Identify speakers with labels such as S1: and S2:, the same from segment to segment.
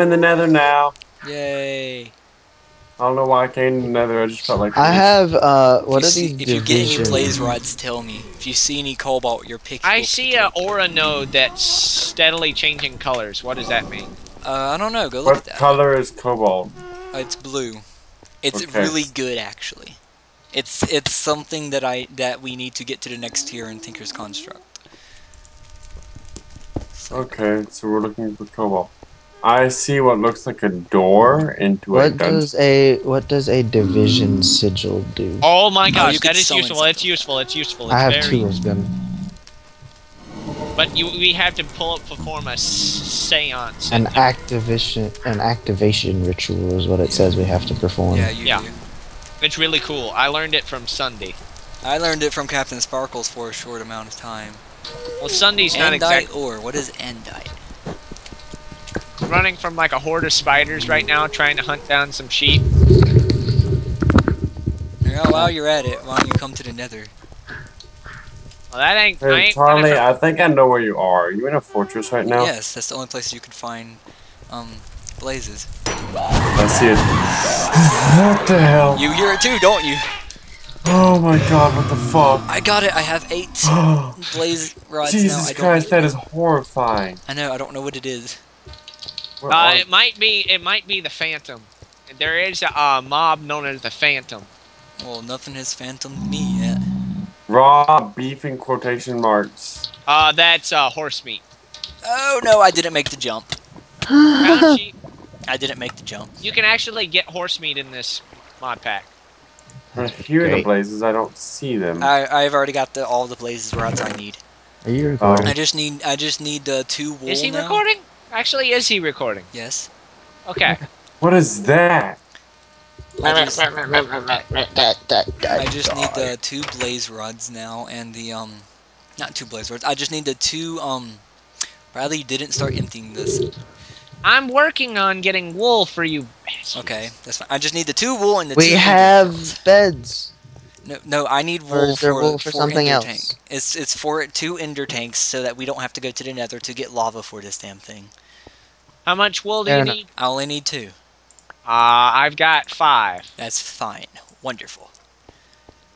S1: I'm in the nether now.
S2: Yay.
S1: I don't know why I came in the nether. I just felt like
S3: I have uh what
S2: if
S3: are
S2: you,
S3: these
S2: see, if you get any blaze rods, tell me. If you see any cobalt, you're picking.
S4: I see a aura node that's steadily changing colors. What does that mean?
S2: Uh, I don't know. Go look
S1: What
S2: at that.
S1: color is cobalt?
S2: Uh, it's blue. It's
S1: Okay.
S2: really good, actually. It's it's something that I that we need to get to the next tier in Tinker's Construct. So,
S1: Okay, so we're looking for cobalt. I see what looks like a door into a
S3: What
S1: dungeon.
S3: does a what does a division sigil do?
S4: Oh my gosh,
S2: could
S4: that is
S2: summon
S4: useful. It's useful. It's useful. It's
S3: I have
S4: very.
S3: two of them.
S4: But you, we have to pull up perform a seance.
S3: An activation an activation ritual is what it says we have to perform.
S2: yeah, you
S4: Yeah.
S2: do.
S4: It's really cool. I learned it from Sunday.
S2: I learned it from CaptainSparklez for a short amount of time.
S4: Well, Sunday's not
S2: Andite
S4: exactly
S2: ore. What is andite?
S4: Running from like a horde of spiders right now, trying to hunt down some sheep.
S2: Yeah, while you're at it, why don't you come to the Nether?
S4: Well, that ain't. I
S1: Hey,
S4: ain't
S1: Charlie,
S4: gonna-
S1: I think I know where you are. Are you in a fortress right now?
S2: Yes, that's the only place you can find um blazes.
S1: I see it. what the hell?
S2: You hear it too, don't you?
S1: Oh my god, what the fuck?
S2: I got it. I have eight blaze rods now.
S1: Jesus Christ, that is horrifying.
S2: I know. I don't know what it is.
S1: Where
S4: Uh,
S1: are
S4: it might be. It might be the Phantom. There is a uh, mob known as the Phantom.
S2: Well, nothing has phantomed me yet.
S1: raw beef in quotation marks?
S4: Uh, that's uh, horse meat.
S2: Oh no, I didn't make the jump. I didn't make the jump.
S4: You can actually get horse meat in this mod pack.
S1: I hear the blazes, I don't see them.
S2: I I've already got the all the blazes rods I need.
S3: Are you recording?
S2: I just need I just need the two wool
S4: Is he
S2: now.
S4: recording? Actually, is he recording?
S2: Yes.
S4: Okay.
S1: What is that?
S2: I just, I just need the two blaze rods now and the um not two blaze rods. I just need the two um Bradley you didn't start emptying this.
S4: I'm working on getting wool for you. bastards.
S2: Okay, that's fine. I just need the two wool and the
S3: We
S2: two ender-
S3: have beds.
S2: No, no, I need
S3: Or
S2: wool for,
S3: wool for something
S2: ender
S3: else?
S2: Tank. It's it's for two ender tanks so that we don't have to go to the nether to get lava for this damn thing.
S4: How much wool do
S3: Fair
S4: you
S3: enough.
S4: need?
S2: I only need two.
S4: Uh, I've got five.
S2: That's fine. Wonderful.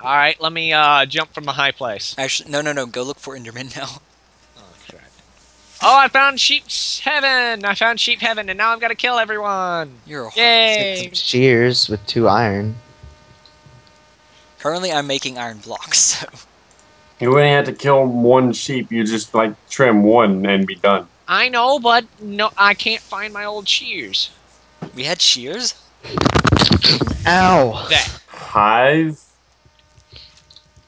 S4: All right, let me uh jump from a high place.
S2: Actually, no, no, no. Go look for Enderman now.
S4: Oh, crap. Oh, I found sheep's heaven! I found sheep heaven, and now I've got to kill everyone.
S2: You're a
S4: Yay!
S3: Shears with two iron.
S2: Currently, I'm making iron blocks. So
S1: You wouldn't have to kill one sheep, you just like trim one and be done.
S4: I know, but no, I can't find my old shears.
S2: we had shears.
S3: Ow!
S4: That
S1: Hive?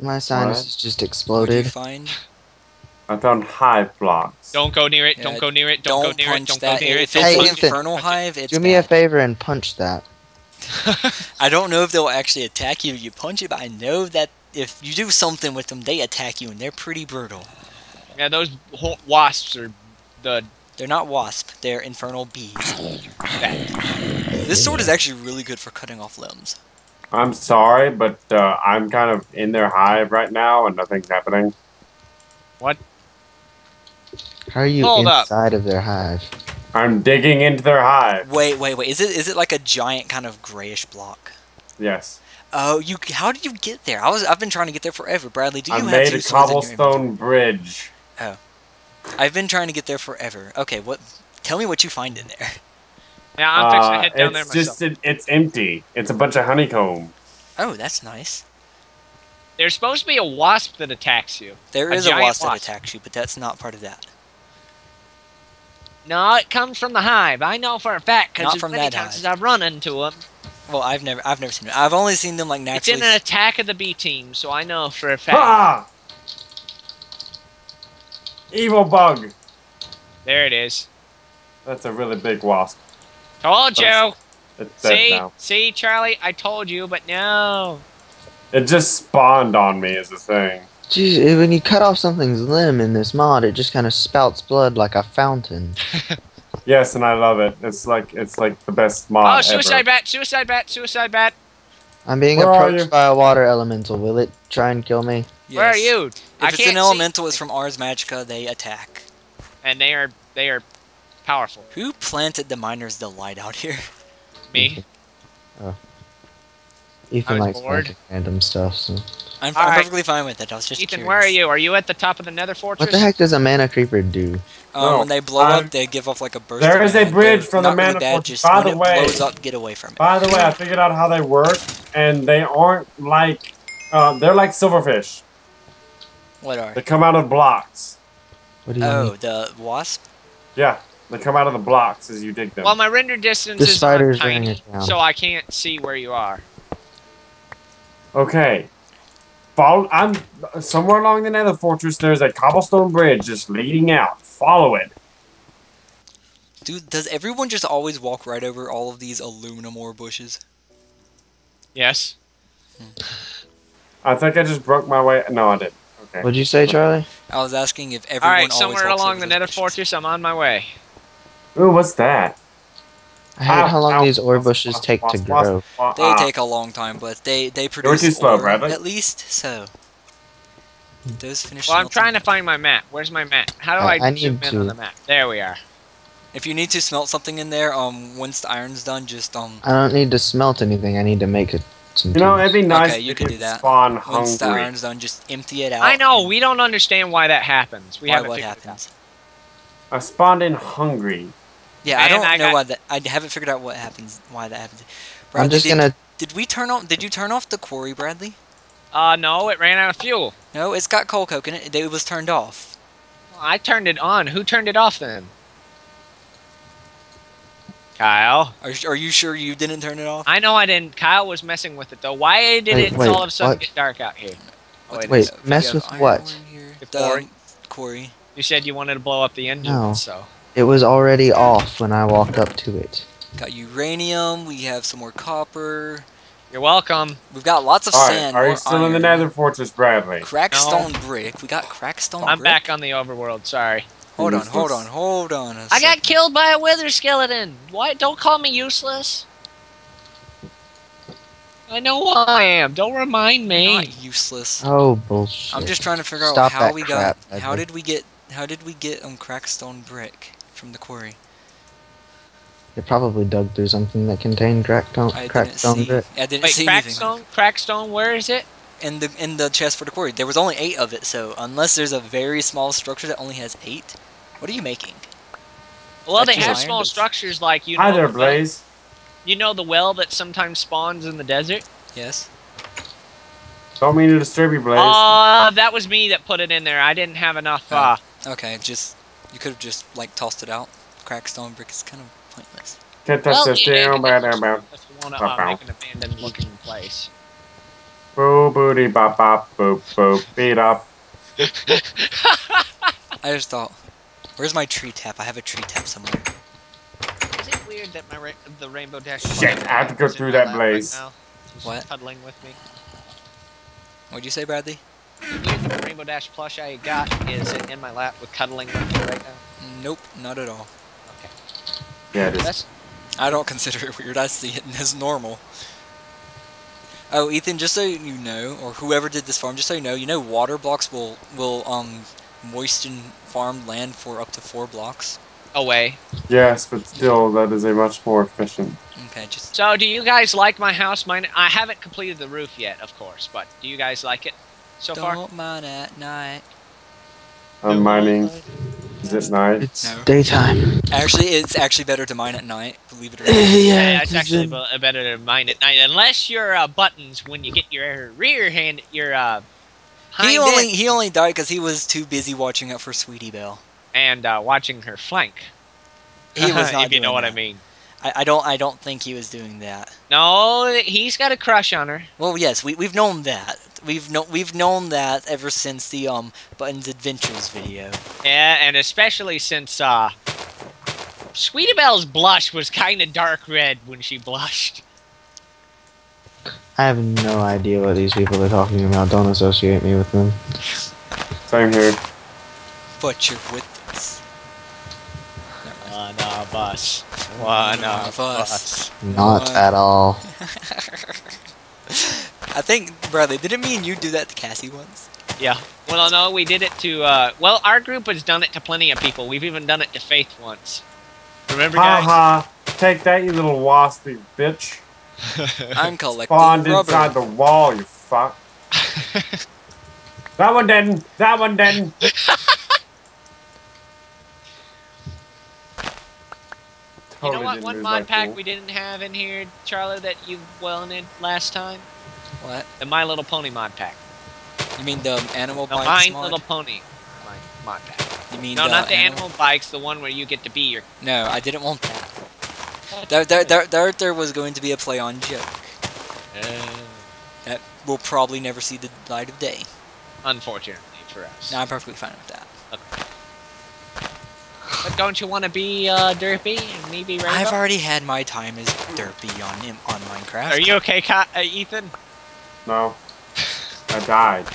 S3: My sinus
S1: What?
S3: just
S2: What did you
S3: exploded.
S2: find?
S1: I found hive blocks.
S4: don't go near it.
S2: Yeah,
S4: don't go near it. Don't,
S2: Don't,
S4: go near it. Don't
S2: that.
S4: go near it.
S2: If
S4: Don't
S2: it's
S3: Hey,
S4: go
S2: an
S4: near
S3: Ethan.
S4: it.
S2: infernal hive, it's
S3: Do me a favor and punch that.
S2: I don't know if they'll actually attack you if you punch it, but I know that if you do something with them, they attack you, and they're pretty brutal.
S4: Yeah, those ho- wasps are the.
S2: They're not wasp, they're infernal bees. This sword is actually really good for cutting off limbs.
S1: I'm sorry, but uh, I'm kind of in their hive right now and nothing's happening. What?
S3: How are you
S4: Hold up.
S3: inside of their hive?
S1: I'm digging into their hive.
S2: Wait, wait, wait. Is it is it like a giant kind of grayish block?
S1: Yes.
S2: Oh, you how did you get there? I was I've been trying to get there forever. Bradley, do you
S1: I
S2: have
S1: made
S2: two
S1: a
S2: swords in your inventory?
S1: cobblestone bridge.
S2: Oh, I've been trying to get there forever. Okay, what tell me what you find in there.
S4: Yeah, I'm fixing to
S1: Uh,
S4: head down there
S1: it's
S4: myself.
S1: just it, it's empty. It's a bunch of honeycomb.
S2: Oh, that's nice.
S4: There's supposed to be a wasp that attacks you.
S2: There
S4: A
S2: is a
S4: giant
S2: wasp that attacks you, but that's not part of that.
S4: No, it comes from the hive. I know for a fact because as many times
S2: hive.
S4: as I've run into them.
S2: Well, I've never I've never seen them. I've only seen them like naturally.
S4: It's in an attack of the B team, so I know for a fact.
S1: Ah! Evil bug.
S4: There it is.
S1: That's a really big wasp.
S4: Told you.
S1: It's dead
S4: See,
S1: now.
S4: see, Charlie, I told you, but no.
S1: It just spawned on me is the thing.
S3: Jeez, eh, when you cut off something's limb in this mod, it just kind of spouts blood like a fountain.
S1: Yes, and I love it. It's like it's like the best mod
S4: oh, suicide
S1: ever.
S4: bat, suicide bat, suicide bat.
S3: I'm being
S1: Where
S3: approached by a water elemental. Will it try and kill me?
S4: Where are you?
S2: If
S4: I
S2: it's
S4: can't
S2: an
S4: see-
S2: elemental, it's from Ars Magica. They attack.
S4: and they are they are powerful.
S2: Who planted the miner's delight out here?
S4: Me.
S3: Ethan likes
S4: bored.
S3: random stuff. So.
S2: I'm, I'm
S4: right.
S2: perfectly fine with it. I was just
S4: Ethan,
S2: curious.
S4: where are you? Are you at the top of the Nether Fortress?
S3: What the heck does a mana creeper do?
S2: Um,
S1: No,
S2: when they blow
S1: I'm-
S2: up, they give off like a burst.
S1: There
S2: of
S1: is a bridge from the
S2: not really
S1: mana
S2: bad,
S1: fortress.
S2: Just
S1: By
S2: when
S1: the
S2: it
S1: way-
S2: blows up, get away from it.
S1: By the way, I figured out how they work, and they aren't like uh, they're like silverfish.
S2: What are?
S1: They come out of blocks.
S3: What do you
S2: Oh,
S3: mean?
S2: the wasp.
S1: Yeah, they come out of the blocks as you dig them.
S4: Well, my render distance
S3: The
S4: is
S3: spiders
S4: not
S3: ring
S4: tiny, so I can't see where you are.
S1: Okay. Follow. I'm somewhere along the Nether Fortress. There's a cobblestone bridge just leading out. Follow it.
S2: Dude, does everyone just always walk right over all of these aluminum ore bushes?
S4: Yes.
S1: I think I just broke my way. No, I didn't. Okay.
S3: What'd you say, Charlie?
S2: I was asking if everyone
S4: All right, somewhere along the Nether
S2: bushes.
S4: Fortress, I'm on my way.
S1: Ooh, what's that?
S3: I hate
S1: Ow,
S3: how long
S1: ow,
S3: these ore
S1: ah,
S3: bushes
S1: wasp,
S3: take to grow.
S1: wasp, wasp.
S2: They
S1: Ah.
S2: take a long time, but they they produce
S1: too slow,
S2: ore,
S1: Bradley.
S2: at least so. Those finish.
S4: Well, I'm trying to find my map. Where's my map? How do
S3: I-
S4: I,
S3: I
S4: zoom
S3: need
S4: in on the map? There we are.
S2: If you need to smelt something in there, um, once the iron's done, just um,
S3: I don't need to smelt anything. I need to make it. Some
S1: You know,
S3: tools.
S1: it'd be nice
S2: Okay, you
S1: if
S2: could do that.
S1: spawn
S2: once the iron's done, just empty it out.
S4: I know we don't understand why that happens. We
S2: Why
S4: haven't
S2: what
S4: figured it out.
S2: happens?
S1: I spawned in hungry.
S2: Yeah, I don't
S4: I
S2: know
S4: got-
S2: why that. I haven't figured out what happens. Why that happens.
S3: I'm just
S2: did,
S3: gonna.
S2: Did we turn off? Did you turn off the quarry, Bradley?
S4: Uh, no, it ran out of fuel.
S2: No, it's got coal coke in it. It was turned off.
S4: I turned it on. Who turned it off then? Kyle.
S2: Are, are you sure you didn't turn it off?
S4: I know I didn't. Kyle was messing with it though. Why did
S3: Wait,
S4: it
S3: wait,
S4: all of a sudden
S3: what?
S4: get dark out here?
S2: What
S4: Wait,
S3: wait, mess with what?
S2: ore.
S4: The
S2: The
S4: quarry.
S2: quarry.
S4: You said you wanted to blow up the engine,
S3: No.
S4: so.
S3: It was already off when I walked up to it.
S2: Got uranium. We have some more copper.
S4: You're welcome.
S2: We've got lots of
S1: All right,
S2: sand.
S1: are you
S2: more
S1: still in the Nether Fortress, Bradley?
S2: Crackstone brick. We got crackstone brick.
S4: I'm
S2: brick.
S4: back on the overworld. Sorry.
S2: Hold on, hold on, hold on. a
S4: I got killed by a wither skeleton. Why? Don't call me useless. I know who I am. Don't remind me.
S2: Not useless.
S3: Oh bullshit!
S2: I'm just trying to figure out how we
S3: crap,
S2: got. How did we get? How did we get um crackstone brick from the quarry?
S3: They probably dug through something that contained crackstone,
S2: I didn't
S3: crackstone
S2: see.
S3: brick.
S2: I didn't
S4: Wait,
S2: see anything.
S4: crackstone? Crackstone? Where is it?
S2: in the in the chest for the quarry. There was only eight of it, so unless there's a very small structure that only has eight, what are you making?
S4: Well, they have
S2: just
S4: small
S2: iron.
S4: structures like you know.
S1: Hi there,
S4: the well-
S1: Blaze.
S4: You know the well that sometimes spawns in the desert.
S2: Yes.
S1: Don't mean to disturb you, Blaze.
S4: Uh, that was me that put it in there. I didn't have enough.
S2: Oh.
S4: Uh,
S2: Okay, just you could have just like tossed it out. Crack stone brick is kind of pointless.
S1: Can't touch
S4: well,
S1: this
S4: yeah,
S1: down,
S4: you
S1: bad,
S4: can-
S1: bad, bad.
S4: if you want to uh, make an abandoned-looking place.
S1: Boo booty bop bop boop boop beat up.
S2: I just thought, where's my tree tap? I have a tree tap somewhere.
S4: Is it weird that my ra- the rainbow dash?
S1: Shit, I have to go through that blaze.
S4: Right
S2: What?
S4: Cuddling with me.
S2: What'd you say, Bradley?
S4: Weird the rainbow dash plush I got is it in my lap with cuddling with me right now.
S2: Nope, not at all. Okay.
S1: Yeah, it is.
S4: That's
S2: I don't consider it weird. I see it as normal. Oh, Ethan, just so you know, or whoever did this farm, just so you know, you know water blocks will will um moisten farmed land for up to four blocks.
S4: away.
S1: Yes, but still, that is a much more efficient.
S2: Okay, just
S4: So, do you guys like my house? Mine. I haven't completed the roof yet, of course, but do you guys like it so far?
S2: don't mine at night.
S1: I'm mining. Is it night?
S3: It's
S2: No.
S3: daytime.
S2: Actually, it's actually better to mine at night. Believe it or not.
S4: Yeah, it's
S3: it's
S4: actually
S3: in-
S4: be- better to mine at night, unless your uh, buttons when you get your rear hand, your uh, hind
S2: he only
S4: end
S2: he only died because he was too busy watching out for Sweetie Belle.
S4: and uh, watching her flank.
S2: He was not
S4: if you know
S2: doing
S4: what I mean.
S2: I, I don't I don't think he was doing that.
S4: No, he's got a crush on her.
S2: Well, yes, we we've known that. We've known we've known that ever since the um Buttons Adventures video.
S4: Yeah, and especially since uh, Sweetie Belle's blush was kind of dark red when she blushed.
S3: I have no idea what these people are talking about. Don't associate me with them.
S1: Same here.
S2: But you're with us.
S4: One of us. One
S2: of
S4: of
S2: us.
S4: us.
S3: Not
S2: What?
S3: at all.
S2: I think, Bradley, didn't me and you do that to Cassie once?
S4: Yeah. Well, no, we did it to. Uh, well, our group has done it to plenty of people. We've even done it to Faith once. Remember,
S1: Ha
S4: guys?
S1: ha. Take that, you little waspy bitch.
S2: I'm collecting
S1: Spawned
S2: rubber.
S1: inside the wall, you fuck. that one didn't. That one didn't.
S4: You know what? One mod pack
S1: cool.
S4: we didn't have in here, Charlie, that you wanted last time?
S2: What?
S4: The My Little Pony mod pack.
S2: You mean the animal
S4: The
S2: bikes
S4: My
S2: mod?
S4: Little Pony mod- mod pack.
S2: You mean
S4: No,
S2: the
S4: not the
S2: animal?
S4: animal bikes, the one where you get to be your.
S2: No, I didn't want that. There, there, there, there, there was going to be a play on joke uh. that will probably never see the light of day.
S4: unfortunately for us.
S2: No, I'm perfectly fine with that.
S4: But don't you want to be uh, Derpy and me be Rainbow?
S2: I've already had my time as Derpy on on Minecraft.
S4: Are you okay, Ka- uh, Ethan?
S1: No. I died.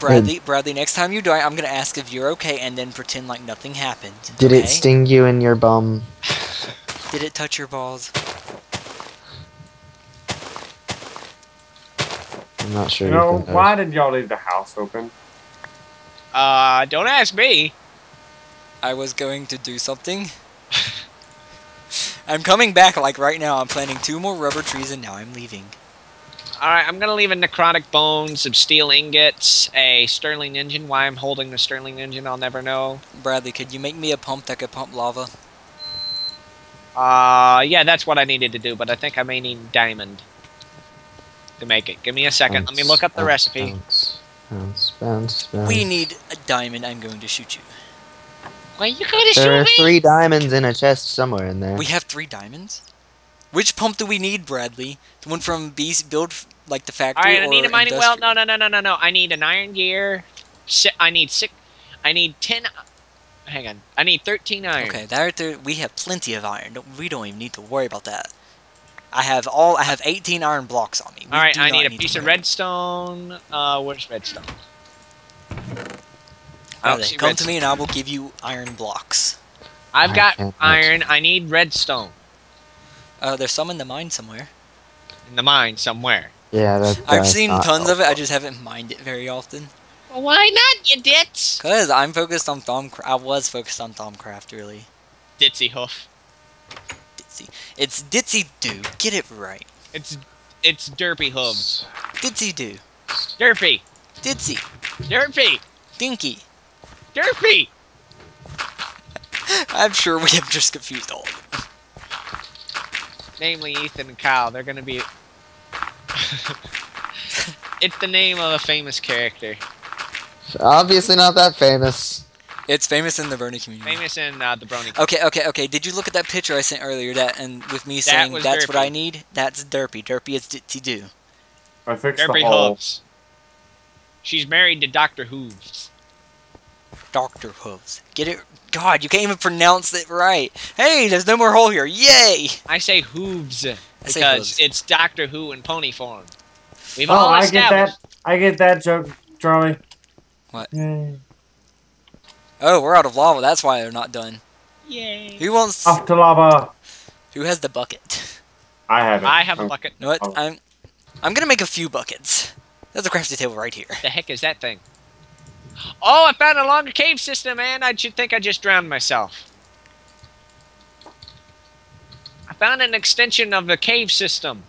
S2: Bradley? Bradley, next time you die, I'm gonna ask if you're okay, and then pretend like nothing happened.
S3: Did
S2: okay?
S3: it sting you in your bum?
S2: Did it touch your balls?
S3: I'm not sure.
S1: You know, why did y'all leave the house open?
S4: Uh, don't ask me.
S2: I was going to do something. I'm coming back like right now. I'm planting two more rubber trees, and now I'm leaving.
S4: Alright, I'm gonna leave a necrotic bone, some steel ingots, a Stirling engine. Why I'm holding the Stirling engine, I'll never know.
S2: Bradley, could you make me a pump that could pump lava?
S4: Uh, yeah, that's what I needed to do, but I think I may need diamond to make it. Give me a second. Let me look up the
S3: Bounce,
S4: recipe.
S3: Bounce, bounce, bounce, bounce.
S2: We need a diamond. I'm going to shoot you.
S4: Well, you gotta
S3: There are
S4: shoot me.
S3: three diamonds in a chest somewhere in there.
S2: We have three diamonds. Which pump do we need, Bradley? The one from Beast Build, like the factory,
S4: Alright, I
S2: or
S4: need a mining well. No, no, no, no, no, no. I need an iron gear. I need six. I need ten. Hang on. I need thirteen iron.
S2: Okay, that there, we have plenty of iron. We don't even need to worry about that. I have all. I have 18 iron blocks on me. We
S4: All right, I need a
S2: to
S4: piece of redstone. Uh, where's redstone? I don't
S2: Bradley,
S4: see
S2: come
S4: redstone.
S2: to me and I will give you iron blocks.
S4: I've got iron. I need redstone
S2: Uh, there's some in the mine somewhere.
S4: in the mine somewhere.
S3: yeah, that,
S2: I've seen
S3: not
S2: tons of it. I just haven't mined it very often.
S4: Well, why not, you ditz?
S2: Cause I'm focused on Thaumcraft. I was focused on Thaumcraft, really.
S4: Ditzy hoof.
S2: Ditzy. It's Ditzy Doo. Get it right.
S4: It's it's derpy hooves.
S2: Ditzy Doo.
S4: Derpy.
S2: Ditzy.
S4: Derpy.
S2: Dinky.
S4: Derpy.
S2: I'm sure we have just confused all of them.
S4: Namely, Ethan and Kyle. They're gonna be. it's the name of a famous character.
S3: Obviously not that famous.
S2: It's famous in the Brony community.
S4: Famous in uh, the Brony. Community.
S2: Okay, okay, okay. Did you look at that picture I sent earlier? That and with me saying
S4: was
S2: that's what I need. That's Derpy. Derpy is Ditzy Doo.
S1: I fixed
S4: Derpy
S1: the hole.
S4: hooves. She's married to Doctor Hooves.
S2: Doctor Hooves. Get it? God, you can't even pronounce it right. Hey, there's no more hole here. Yay!
S4: I say hooves
S2: I
S4: because
S2: say hooves.
S4: it's Doctor Who in pony form. We've
S1: Oh,
S4: all
S1: I get that. I get that joke, Charlie.
S2: What?
S1: Yay.
S2: Oh, we're out of lava. That's why they're not done.
S4: Yay!
S2: Who wants?
S1: Off to lava.
S2: Who has the bucket?
S1: I have it.
S4: I have a
S1: Oh,
S4: bucket.
S2: You know what?
S1: Oh.
S2: I'm. I'm gonna make a few buckets. There's a crafty table right here.
S4: The heck is that thing? Oh, I found a longer cave system, and I should think I just drowned myself. I found an extension of the cave system,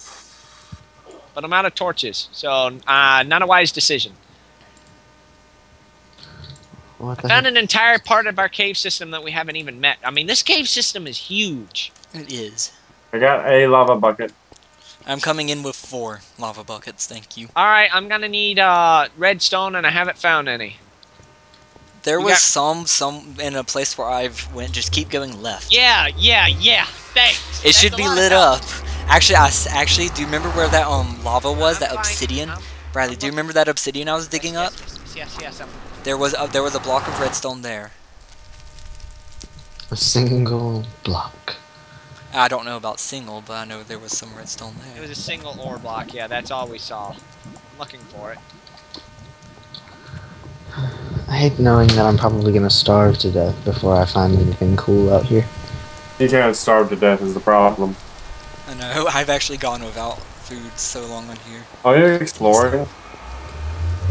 S4: but I'm out of torches, so uh, not a wise decision.
S3: What
S4: I found
S3: heck?
S4: an entire part of our cave system that we haven't even met. I mean, this cave system is huge.
S2: It is.
S1: I got a lava bucket.
S2: I'm coming in with four lava buckets. Thank you.
S4: All right, I'm gonna need uh, redstone, and I haven't found any.
S2: There
S4: You
S2: was
S4: got-
S2: some some in a place where I've went. Just keep going left.
S4: Yeah, yeah, yeah. Thanks.
S2: It
S4: That's
S2: should be lit up. Actually, I actually do you remember where that um lava was?
S4: I'm
S2: That obsidian.
S4: I'm-
S2: Bradley, do you remember that obsidian I was digging up?
S4: Yes, yes, yes. yes, I'm-
S2: There was a, there was a block of redstone there.
S3: A single block.
S2: I don't know about single, but I know there was some redstone there.
S4: It was a single ore block. Yeah, that's all we saw. I'm looking for it.
S3: I hate knowing that I'm probably gonna starve to death before I find anything cool out here.
S1: You can't starve to death is the problem.
S2: I know. I've actually gone without food so long on here.
S1: Are you exploring?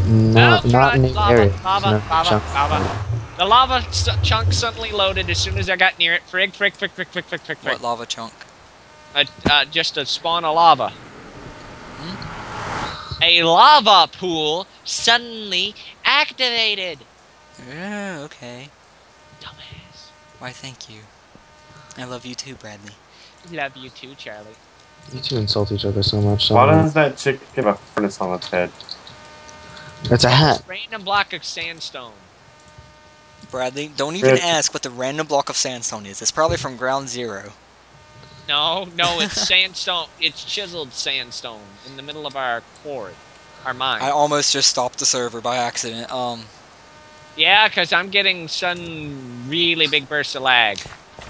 S3: No,
S4: Oh,
S3: not in
S4: crud,
S3: the
S4: lava,
S3: area.
S4: Lava,
S3: No,
S4: lava,
S3: chunk.
S4: lava. The lava chunk suddenly loaded as soon as I got near it. Frig, frig, frig, frig, frig, frig, frig,
S2: What lava chunk?
S4: Uh, uh, just a spawn of lava.
S2: Hmm?
S4: A lava pool suddenly activated.
S2: Yeah, okay.
S4: Dumbass.
S2: Why, thank you. I love you too, Bradley.
S4: Love you too, Charlie.
S3: You two insult each other so much. So
S1: Why does that chick have a furnace on its head?
S3: It's a hat.
S4: Random block of sandstone.
S2: Bradley, don't even
S1: Yes.
S2: ask what the random block of sandstone is. It's probably from ground zero.
S4: No, no, it's sandstone. It's chiseled sandstone in the middle of our quarry, our mine.
S2: I almost just stopped the server by accident. Um,
S4: Yeah, because I'm getting some really big bursts of lag.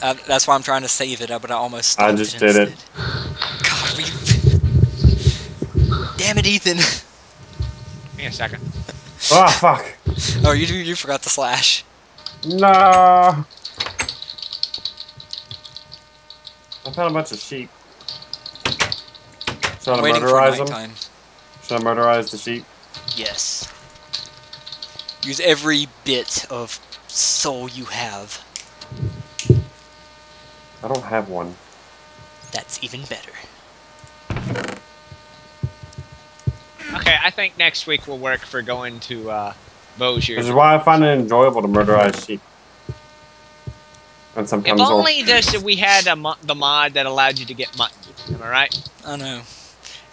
S2: uh, that's why I'm trying to save it, but I almost
S1: I just
S2: it
S1: did it.
S2: God, we... Damn it, Ethan.
S4: Give me a second.
S1: oh fuck.
S2: Oh, you you forgot the slash.
S1: No. I found a bunch of sheep. Should I
S2: I'm waiting for
S1: murderize them?
S2: nighttime.
S1: Should I murderize the sheep?
S2: Yes. Use every bit of soul you have.
S1: I don't have one.
S2: That's even better.
S4: Okay, I think next week will work for going to uh, Bossier.
S1: Which is why I find it enjoyable to murderize sheep. And sometimes I'll-
S4: only this we had a mo- the mod that allowed you to get mutton. Am I right?
S2: I know.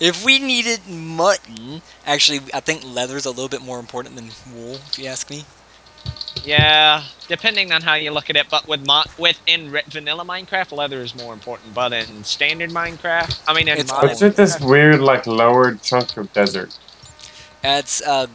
S2: If we needed mutton, actually, I think leather's a little bit more important than wool, if you ask me.
S4: Yeah, depending on how you look at it. But with mo- with in re- vanilla Minecraft, leather is more important. But in standard Minecraft, I mean in
S2: It's
S4: modern
S1: What's with this weird, like, lowered chunk of desert?
S2: That's a uh,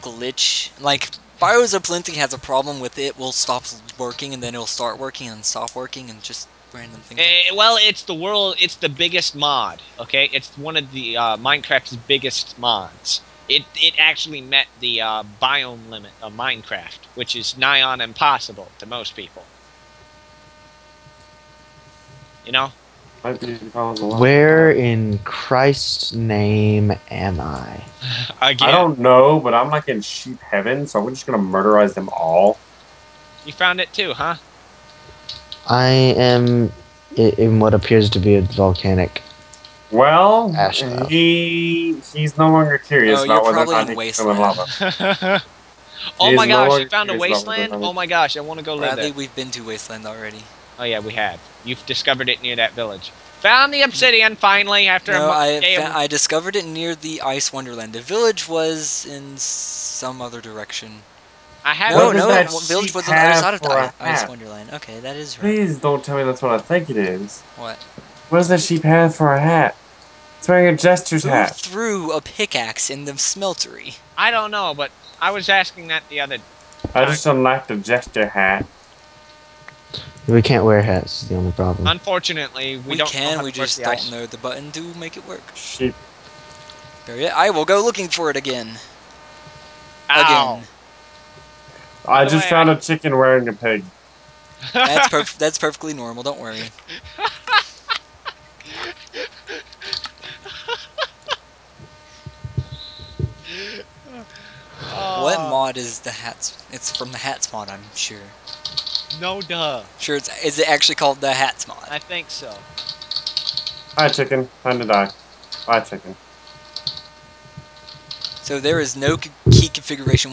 S2: glitch. Like, Biomes O' Plenty has a problem with it. will stop working and then it'll start working and stop working and just random things.
S4: Eh, well, it's the world. It's the biggest mod. Okay, it's one of the uh, Minecraft's biggest mods. It it actually met the uh, biome limit of Minecraft, which is nigh on impossible to most people. You know.
S1: Might be because of luck.
S3: Where in Christ's name am I?
S4: Again,
S1: I don't know, but I'm like in sheep heaven, so we're just gonna murderize them all.
S4: you found it too, huh?
S3: I am in what appears to be a volcanic.
S1: Well,
S3: Ash
S1: he he's no longer curious
S2: Oh,
S1: about
S2: you're
S1: whether or
S2: probably
S1: not
S2: in
S1: he
S2: Wasteland.
S1: in lava.
S4: oh
S1: He
S4: my
S1: is no
S4: gosh,
S1: longer
S4: you found a
S1: curious about whether
S4: wasteland? Oh my gosh, I want to go live
S2: Bradley,
S4: there.
S2: we've been to Wasteland already.
S4: Oh yeah, we have. You've discovered it near that village. Found the obsidian finally after a
S2: No,
S4: mo-
S2: I,
S4: day of-
S2: I discovered it near the Ice Wonderland. The village was in some other direction.
S4: I have
S2: No,
S1: What does
S2: no,
S1: that
S2: the village
S1: sheep
S2: was on the other side of the
S1: for a
S2: I- Ice
S1: hat?
S2: Wonderland. Okay, that is right.
S1: Please don't tell me that's what I think it is.
S2: What?
S1: What does that sheep have for a hat? It's wearing a jester's
S2: Who
S1: hat.
S2: threw a pickaxe in the smeltery?
S4: I don't know, but I was asking that the other.
S1: I just unlocked a jester hat.
S3: We can't wear hats. Is the only problem.
S4: Unfortunately, we,
S2: We,
S4: don't.
S2: can, we just don't
S4: ice.
S2: know the button to make it work.
S1: Sheep.
S2: There it- I will go looking for it again.
S4: Ow.
S2: Again.
S1: I just found a chicken wearing a pig.
S2: That's perf- that's perfectly normal. Don't worry. What
S4: Oh,
S2: mod is the hats? It's from the hats mod, I'm sure.
S4: No duh.
S2: Sure, it's is it actually called the hats mod?
S4: I think so.
S1: Hi, chicken. Time to die. Bye, chicken.
S2: So there is no key configuration